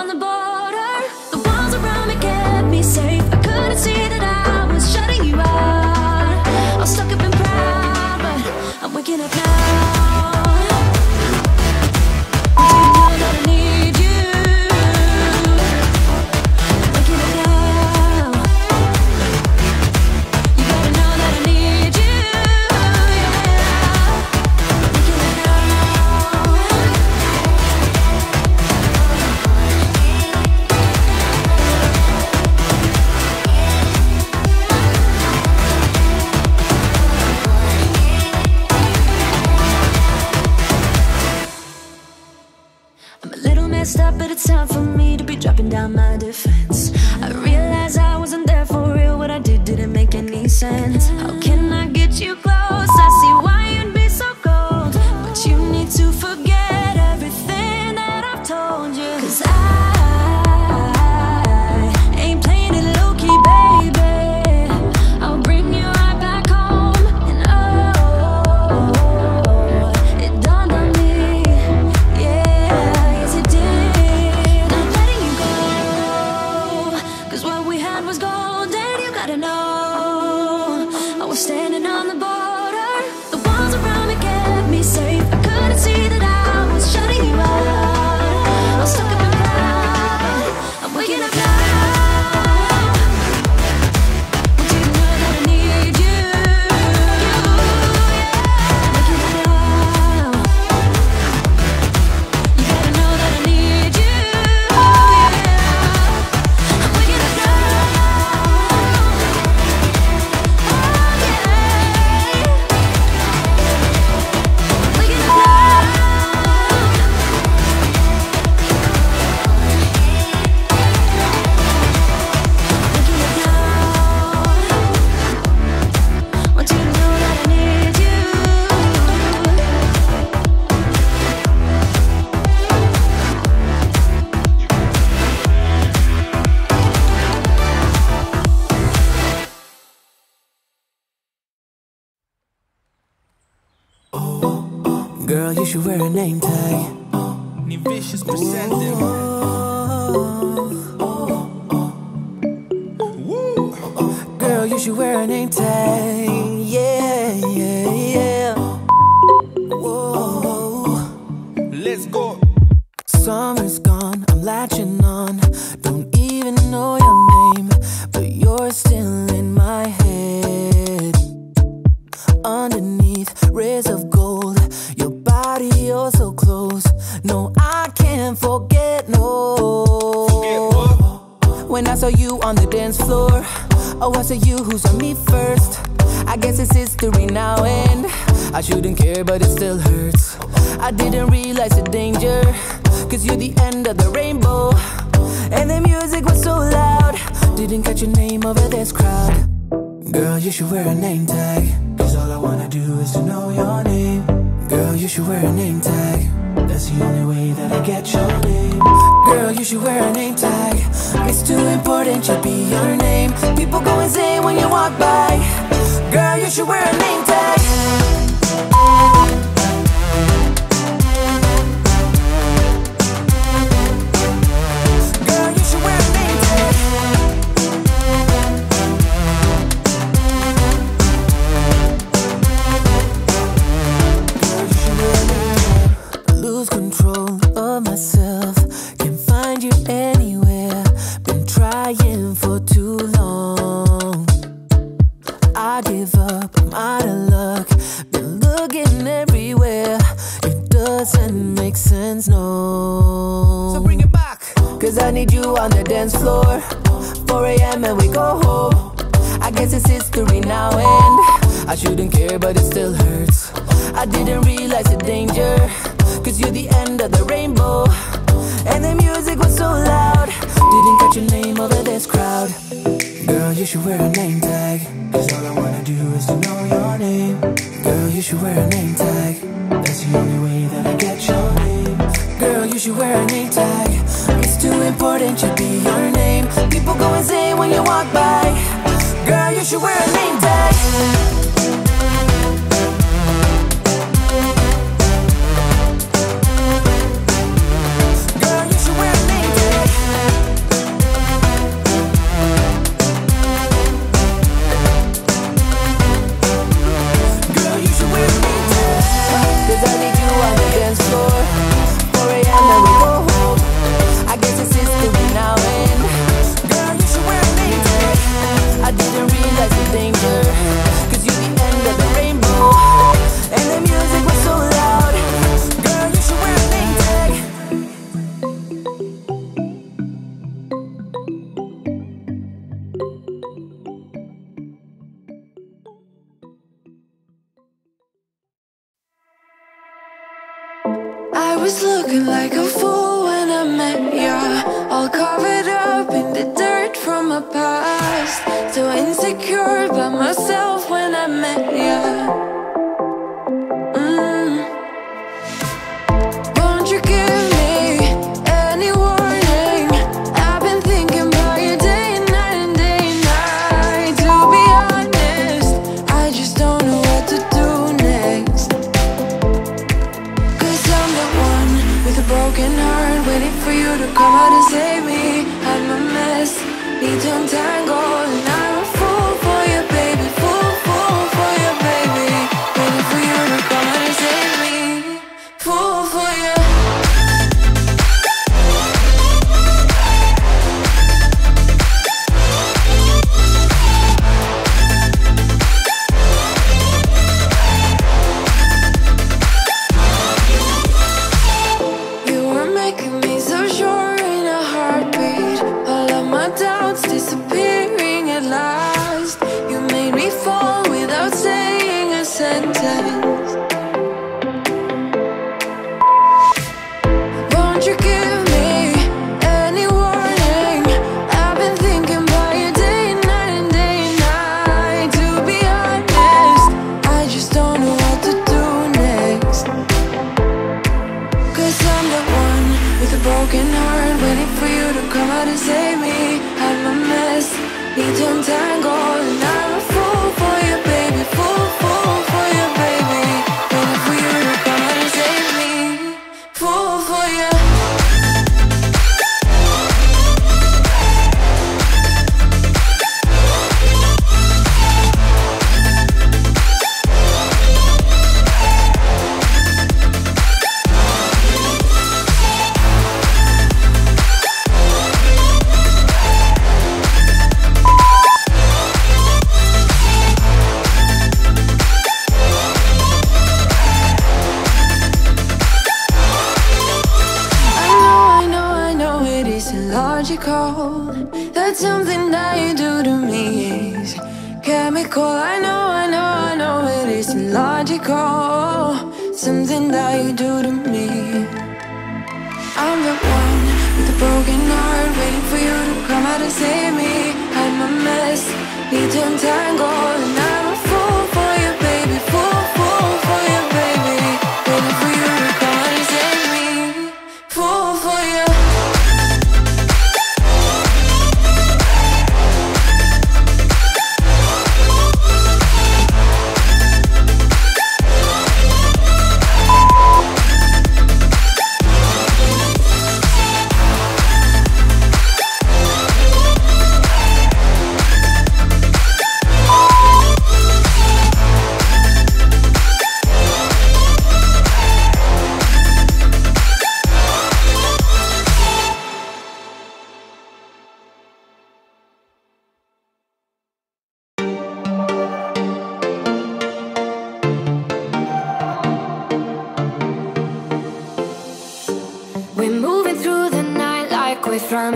on the border. Up, but it's time for me to be dropping down my Should wear a name tag. Ni vicious presenting. Girl, you should wear a name tag. Yeah, yeah, yeah. Whoa. Let's go. Summer's gone, I'm latching on. Don't even know your name, but you're still dance floor, oh, I saw you who saw me first. I guess it's history now, and I shouldn't care, but it still hurts. I didn't realize the danger, cause you're the end of the rainbow. And the music was so loud, didn't catch your name over this crowd. Girl, you should wear a name tag, cause all I wanna do is to know your name. You should wear a name tag, that's the only way that I get your name. Girl, you should wear a name tag. It's too important, should be your name. People go insane when you walk by. Girl, you should wear a name tag. I need you on the dance floor. 4 a.m. and we go home. I guess it's history now, and I shouldn't care, but it still hurts. I didn't realize the danger. Cause you're the end of the rainbow. And the music was so loud. Didn't catch your name over this crowd. Girl, you should wear a name tag. Cause all I wanna do is to know your name. Girl, you should wear a name tag. That's the only way that I get your name. Girl, you should wear a name tag. Too important, should be your name. People go insane when you walk by. Girl, you should wear a name tag. past. Insecure by myself when I met you Don't mm. you give me any warning? I've been you day and night and day and night. To be honest, I just don't know what to do I'm the one with a broken heart Waiting for you to come out and save sometimes something that you do to me. I'm the one with a broken heart Waiting for you to come out and save me. I'm a mess, need to untangle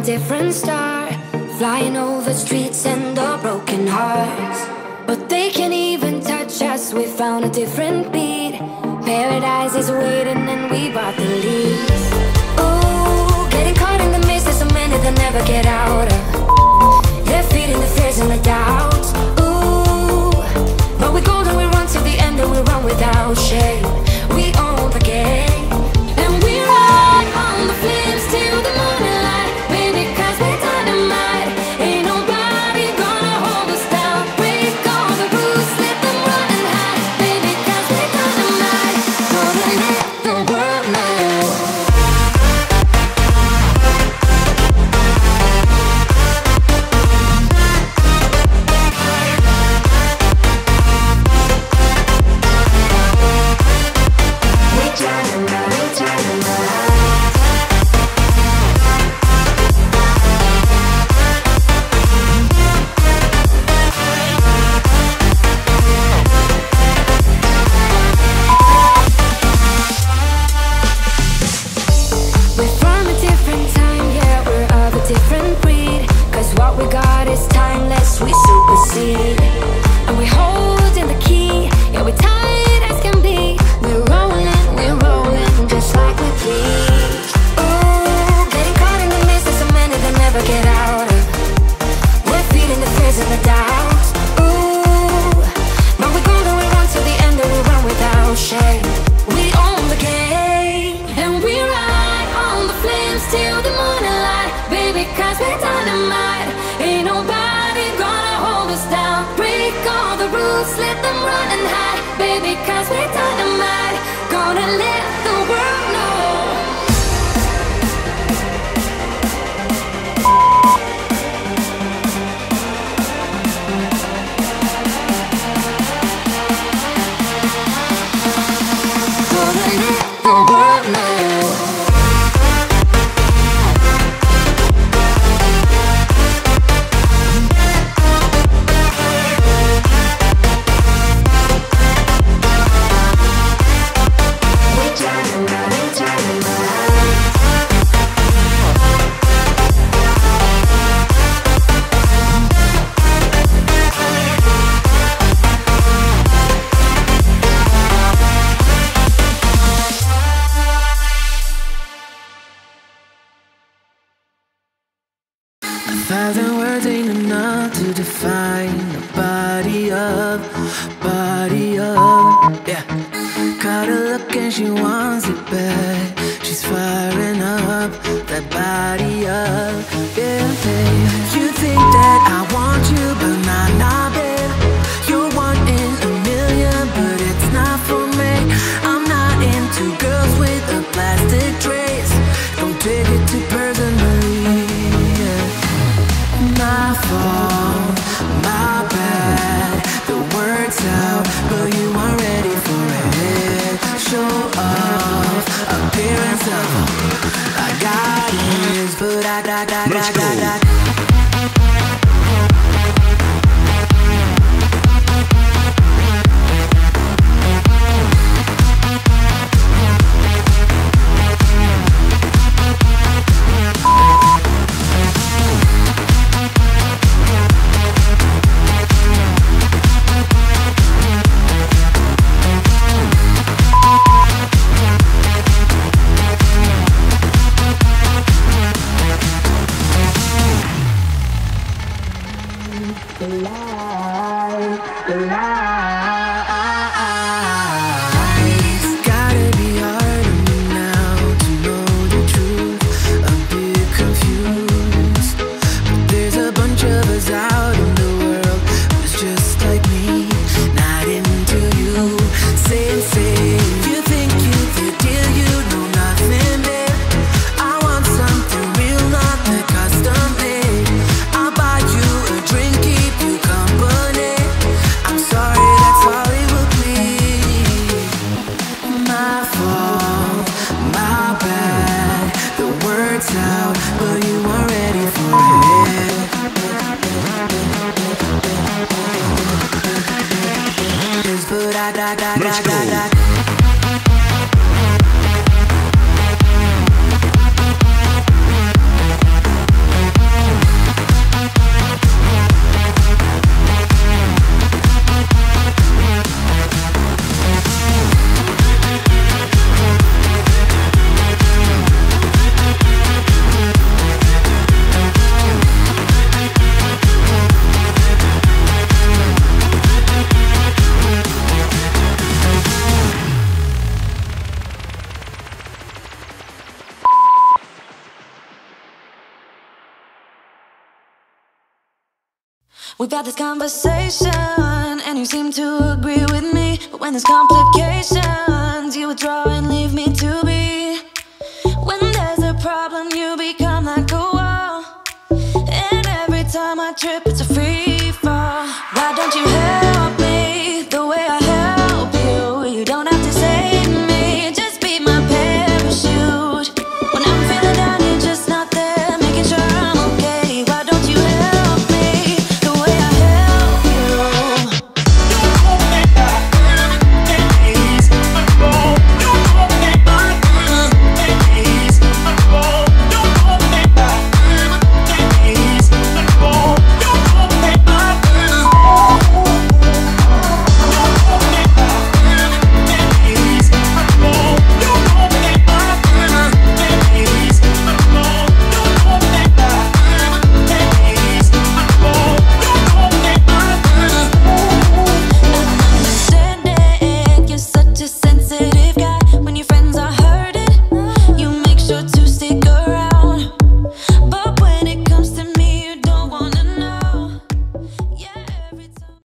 a different star Flying over streets and our broken hearts. But they can't even touch us, we found a different beat. Paradise is waiting and we bought the lease. Ooh, getting caught in the mist, there's so many that never get out. let them run and hide, baby, cause we're dynamite. Gonna thousand words ain't enough to define the body of, body of, yeah. Caught a look and she wants it back. She's firing up that body up, yeah, babe. You think that I want you? Let's go. We've had this conversation, and you seem to agree with me. But when there's complications, you withdraw and leave me to be. When there's a problem, you become like a wall. And every time I trip,